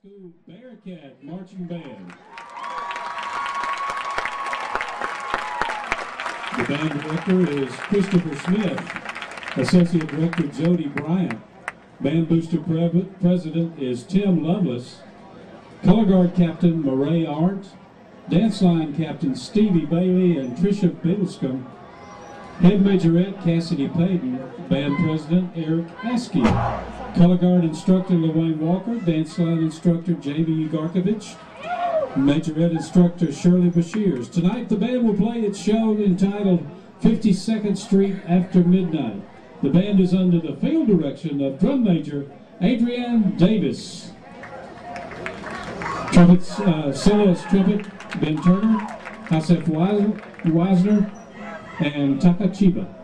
School Bearcat Marching Band. The band director is Christopher Smith. Associate Director Jody Bryant. Band booster pre- president is Tim Lovelace. Color guard captain Murray Arndt. Dance line captain Stevie Bailey and Trisha Biddlescombe. Head majorette Cassidy Payton. Band president Eric Askey. Color guard instructor Lorraine Walker. Dance line instructor Jamie Ugarkovich. Majorette instructor Shirley Bashirs. Tonight the band will play its show entitled 52nd Street After Midnight. The band is under the field direction of drum major Adrienne Davis. Trumpets, uh, soloist trumpet Ben Turner, Asif Wisner, and Takachiba.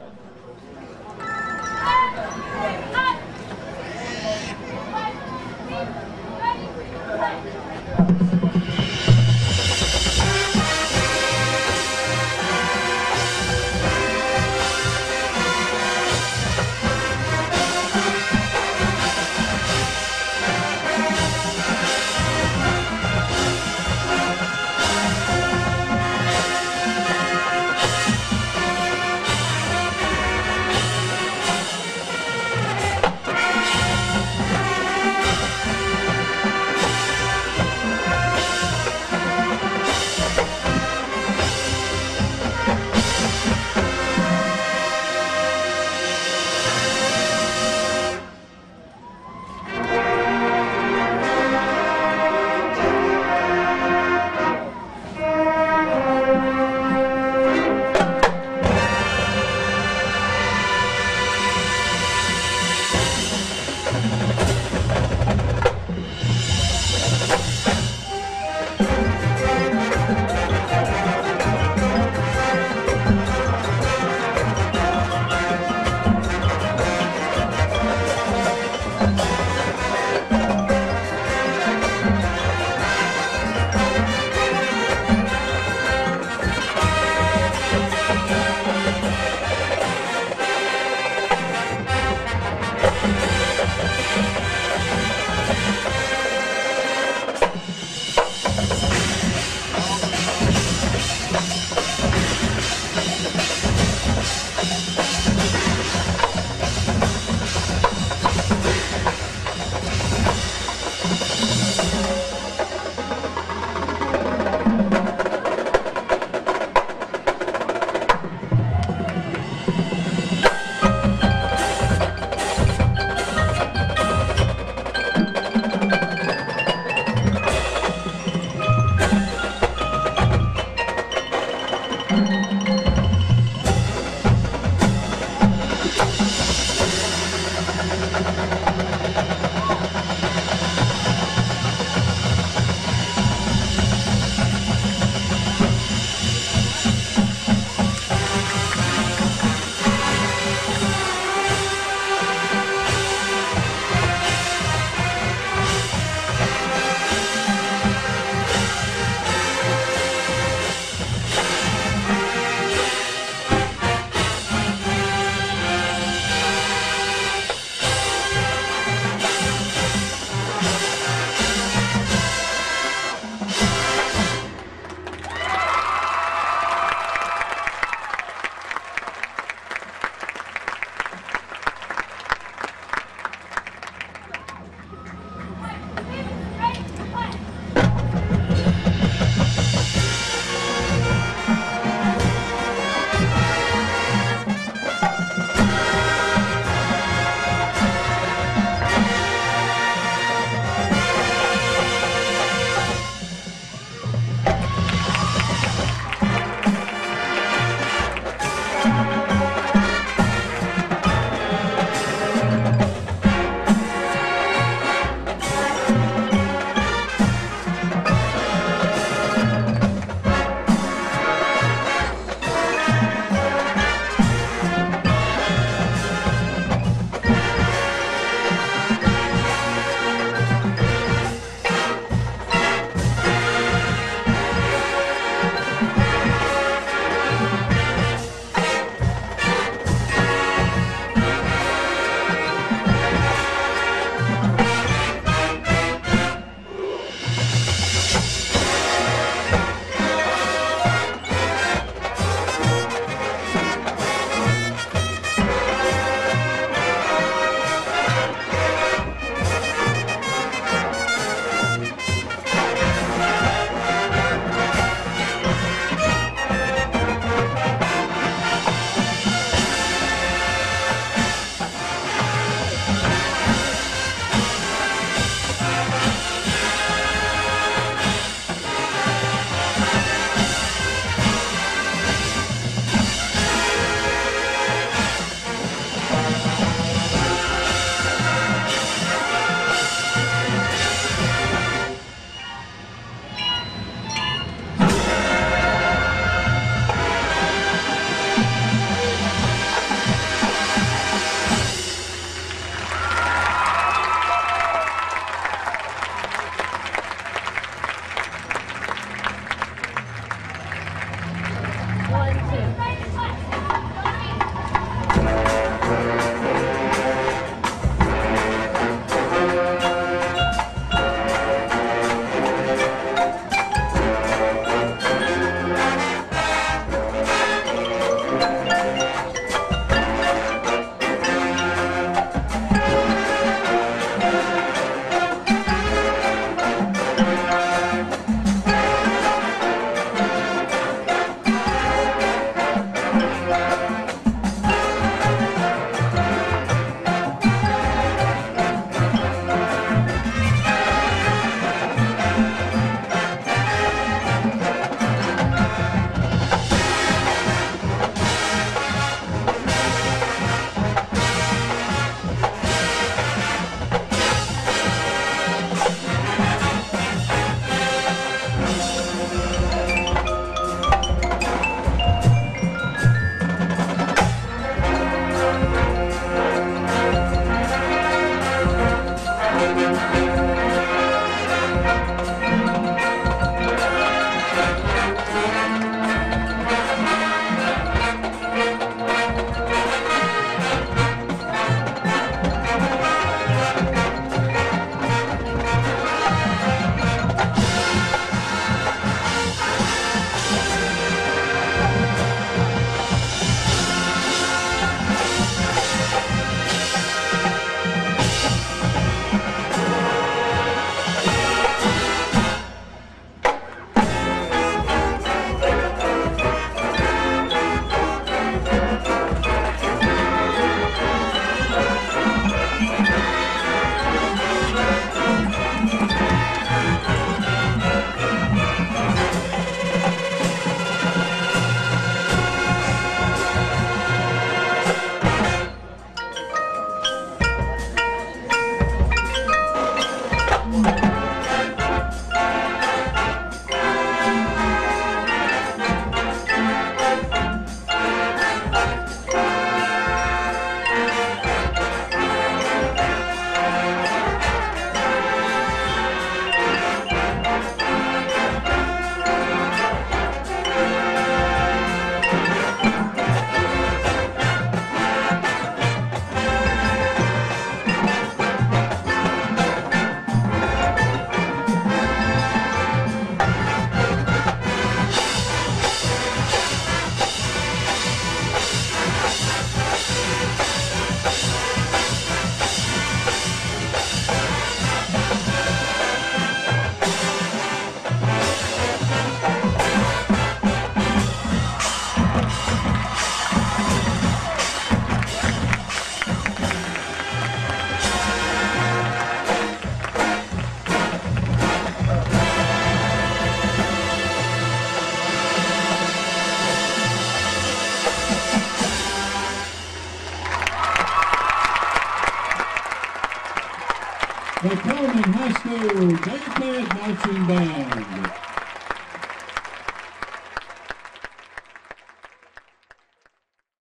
The Cullman High School Dedicated Marching Band.